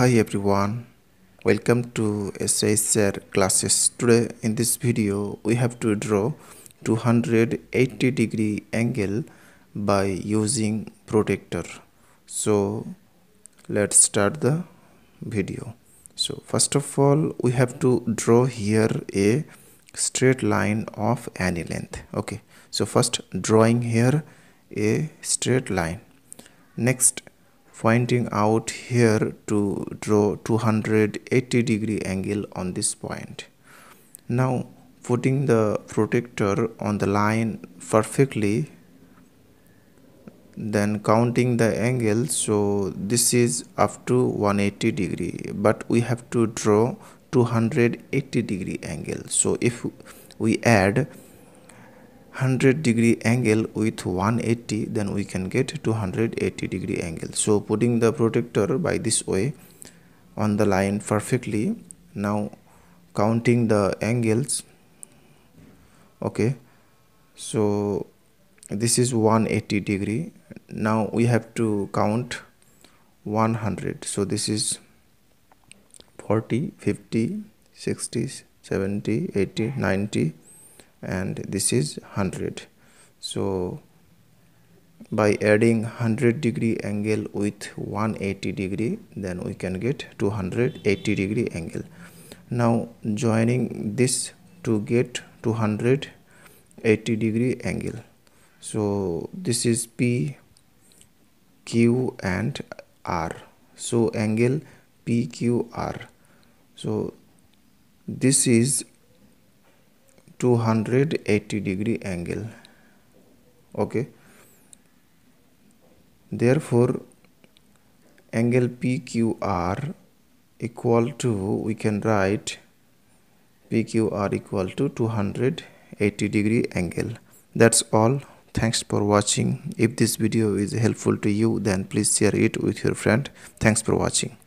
Hi everyone, welcome to SH SIR classes. Today in this video we have to draw 280 degree angle by using protractor. So let's start the video. So first of all we have to draw here a straight line of any length. Okay, so first drawing here a straight line. Next pointing out here to draw 280 degree angle on this point. Now putting the protractor on the line perfectly then counting the angle so this is up to 180 degree but we have to draw 280 degree angle. So if we add 100 degree angle with 180 then we can get 280 degree angle. So putting the protractor by this way on the line perfectly. Now counting the angles. Okay. So this is 180 degree. Now we have to count 100 so this is 40 50 60 70 80 90 and this is 100 so by adding 100 degree angle with 180 degree then we can get 280 degree angle. Now joining this to get 280 degree angle. So this is p q and r. So angle pqr so this is 280 degree angle. Okay. Therefore angle PQR equal to we can write PQR equal to 280 degree angle. That's all. Thanks for watching. If this video is helpful to you then please share it with your friend. Thanks for watching